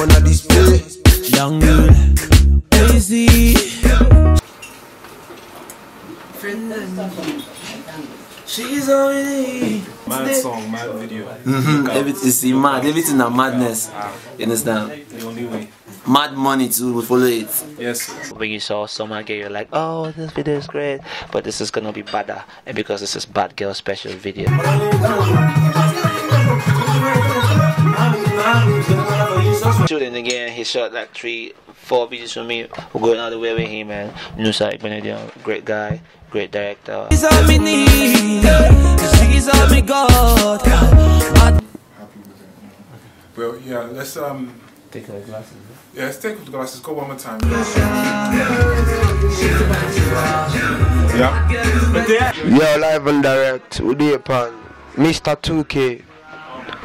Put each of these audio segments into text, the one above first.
Young girl, easy. She's already. Mad song, mad video. Mm-hmm. Everything, see, mad. Everything a madness. Ah. You understand? The only way. Mad money too will follow it. Yes. when you saw someone get you're like oh this video is great but this is gonna be badder and because this is bad girl special video shooting again he shot like three four videos for me we're going all the way with him and Nosa Igbinedion great guy great director She's all me need. She's all me got. Mad Well, yeah, let's um, Take her glasses. yeah, let's take off the glasses. Go one more time. Yeah. Yo, live and direct, Udapan, Mr. 2Kay,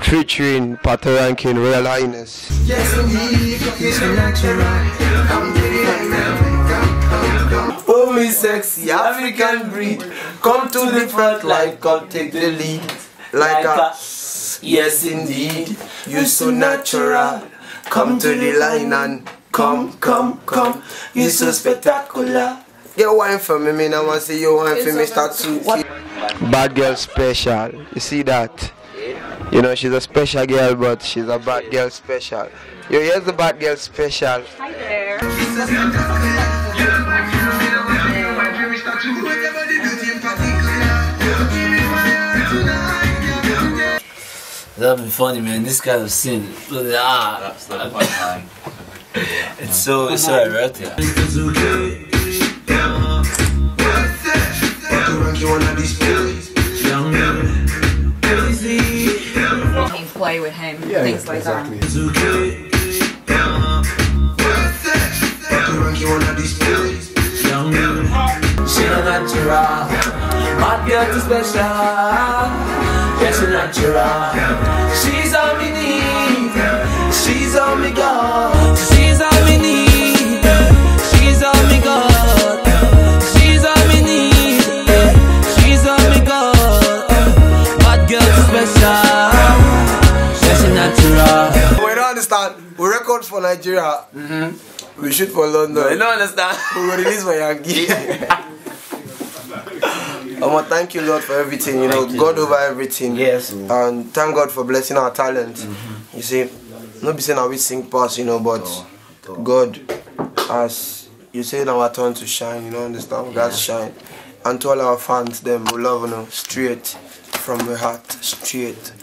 featuring Patoranking, Royal Highness. Oh, me so natural Homy sexy African breed. Come to the front line, come take the lead. Like a yes, indeed. You so natural. Come to the line and come, come, come. You so spectacular. Get wine for me, man. I want to see you wine for Mr. 2Kay. Bad girl special. You see that? You know, she's a special girl, but she's a bad girl special. Yo, here's the bad girl special. Hi there. That'd be funny, man. This kind of sin. Ah, it's so it's so erotic. Young play with him, things like that. Young girl, she a natural. Bad girl too understand. We record for Nigeria. We shoot for London. You don't understand? We will release for Yankee. I want to thank you, Lord, for everything. You know, you, God over everything. Yes. And thank God for blessing our talent. You see, not be saying how we sing past, you know, but God has, you say now our turn to shine, you know, understand? Got shine. And to all our fans, them, we love you know, straight from the heart, straight.